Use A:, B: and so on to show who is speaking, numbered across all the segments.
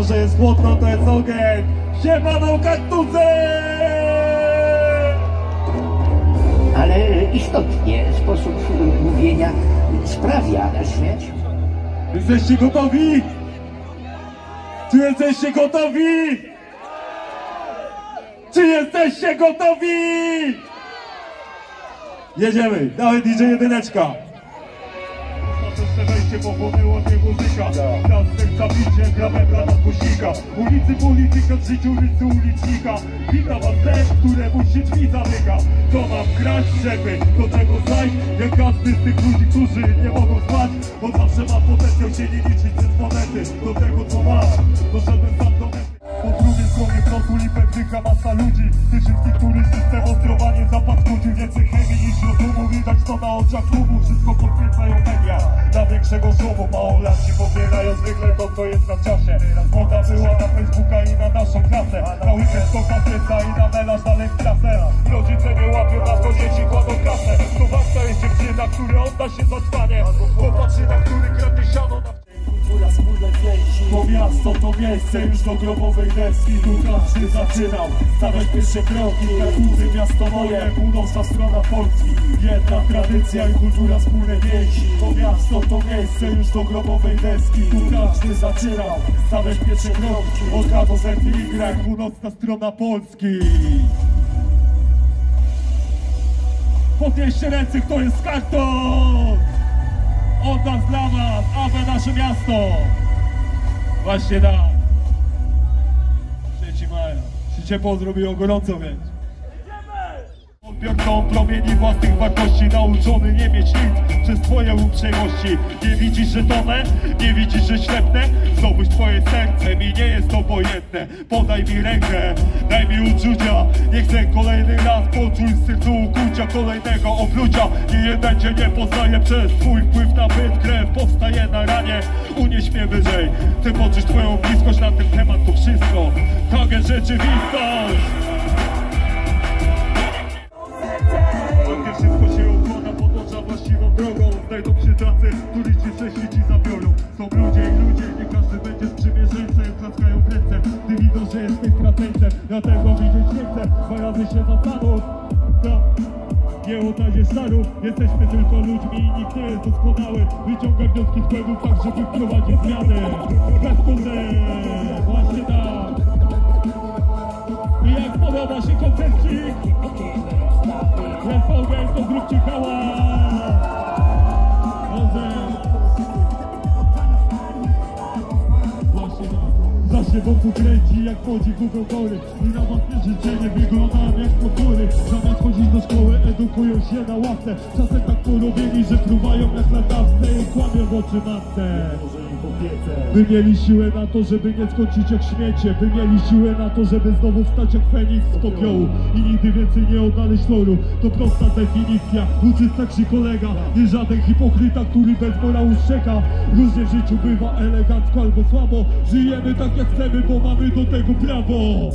A: to, że jest chłodno, to jest ogień. Siemano kaktusy!
B: Ale istotnie sposób mówienia sprawia śmieć.
A: Jesteście gotowi? Czy jesteście gotowi? Czy jesteście gotowi? Jedziemy, dawaj DJ jedyneczka. Wejście pochłonęło mnie muzyka Nas serca bicie, gramy brata głośnika Ulicy polityka, w życiu ulicy ulicznika. Witam was ten, któremu się drzwi zamyka. To mam grać, żeby do czego zajść Jak każdy z tych ludzi, którzy nie mogą spać. Bo zawsze mam potencjał się nie liczyć przez monety. Do tego co mam, doszedłem sam do mety. Po drugiej stronie frontu lipę wdycha masa ludzi. Tych wszystkich, których system ostrowanie zapaskudził Więcej chemii niż rozumu, widać to na oczach klubu. Wszystko podkręcają media dla większego słowu Małolatki pobierają zwykle to, co jest na czasie. Moda była na Facebooka i na naszą klasę. Na weekend to kaseta i na melarz dalej w klasę Rodzice nie łapią na to, dzieci kładą kasę. To warta jest dziewczyna, który odda się za trwanie Popatrzy na który kradnie siano to miejsce już do grobowej deski. Tu każdy zaczynał. Stawiać pierwsze kroki. Kartuzy, miasto moje, północna strona Polski. Jedna tradycja i kultura wspólnej więzi. To miasto, to miejsce już do grobowej deski. Tu każdy zaczynał. Stawiać pierwsze kroki. Od K do Z i Y, północna strona Polski. Podnieście ręce, kto jest z kartą! Od nas dla was, aby nasze miasto! Właśnie tak. 3 maja. Się ciepło zrobiło gorąco, więc. Odbiorcą promieni własnych wartości Nauczony nie mieć nic przez twoje uprzejmości Nie widzisz, że tonę? Nie widzisz, że ślepnę? Zdobądź twoje serce, mi nie jest obojętne Podaj mi rękę, daj mi uczucia Nie chcę kolejny raz poczuć w sercu ukłucia Kolejnego oblucia Nie jeden cię nie poznaje przez twój wpływ na byt Ranie, unieś mnie wyżej Chcę poczuć twoją bliskość na ten temat To wszystko, jest rzeczywistość. Kiedy wszystko się układa, podąża właściwą drogą. Znajdą się tacy, którzy ci szczęście ci zabiorą. Są ludzie i ludzie, nie każdy będzie sprzymierzeńcem Klaskają w ręce, gdy widzą, że jesteś krateńcem Ja tego widzieć nie chcę, dwa razy się zastanów Ta- nie odnajdziesz starów, jesteśmy tylko ludźmi i nikt nie jest doskonały Wyciągaj wnioski z błędów tak, żeby wprowadzić zmiany Bezpłodne, właśnie tak. I jak podoba się koncercik? Refogę, to zróbcie hałas! Zawsze wokół kręci jak chodzi Google Gory I na własne życzenie wyglądam jak pokory Zamiast chodzić do szkoły edukują się na ławce Czasem tak porobieni, że fruwają jak latawce I kłamią w oczy matce By mieli siłę na to, żeby nie skończyć jak śmiecie. By mieli siłę na to, żeby znowu wstać jak Feniks z popiołu. I nigdy więcej nie odnaleźć loru To prosta definicja, uczy starszy kolega. Nie żaden hipokryta, który bez morału szczeka. Różnie w życiu bywa elegancko albo słabo. Żyjemy tak jak chcemy, bo mamy do tego prawo.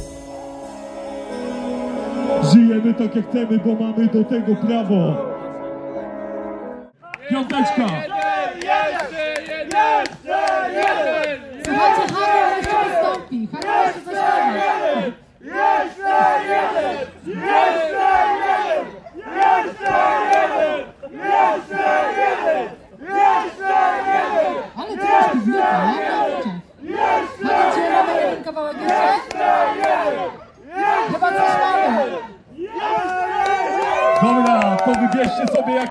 A: Żyjemy tak jak chcemy, bo mamy do tego prawo. Piąteczka! Wybierzcie sobie jak